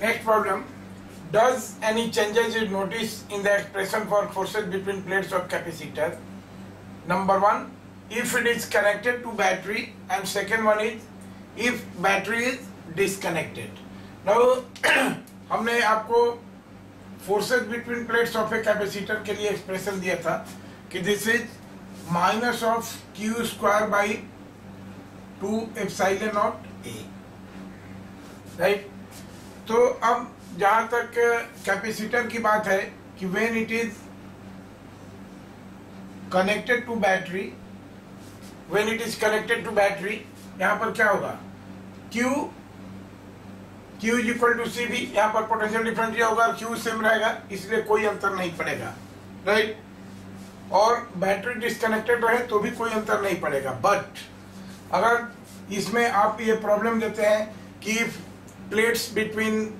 next problem does any changes is noticed in the expression for forces between plates of capacitor number one if it is connected to battery and second one is if battery is disconnected now हमने आपको forces between plates of a capacitor के लिए expression दिया था कि this is minus of Q square by two epsilon naught a right तो अब जहाँ तक कैपेसिटर की बात है कि when it is connected to battery when it is connected to battery यहाँ पर क्या होगा? Q Q is equal to C भी यहाँ पर पोटेंशियल डिफरेंस होगा, Q सेम रहेगा, इसलिए कोई अंतर नहीं पड़ेगा राइट और बैटरी डिस्कनेक्टेड रहे तो भी कोई अंतर नहीं पड़ेगा बट अगर इसमें आप ये प्रॉब्लम देते हैं कि प्लेट्स बिटवीन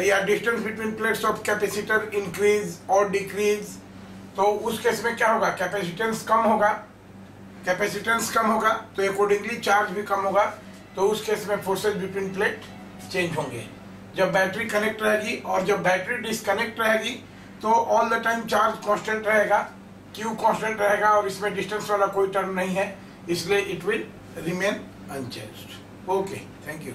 या distance between plates of capacitor increase और डिक्रीज तो उस केस में क्या होगा? कैपेसिटेंस कम होगा। कैपेसिटेंस कम होगा तो अकॉर्डिंगली चार्ज भी कम होगा। तो उस केस में फोर्सेज बिटवीन प्लेट चेंज होंगे। जब बैटरी कनेक्ट रहेगी और जब बैटरी डिस्कनेक्ट रहेगी तो all the time charge constant रहेगा। क्यू कांस्टेंट रहेगा और इसमें डिस्टेंस वाला कोई टर्म नहीं है। इसलिए it will remain unchanged okay thank you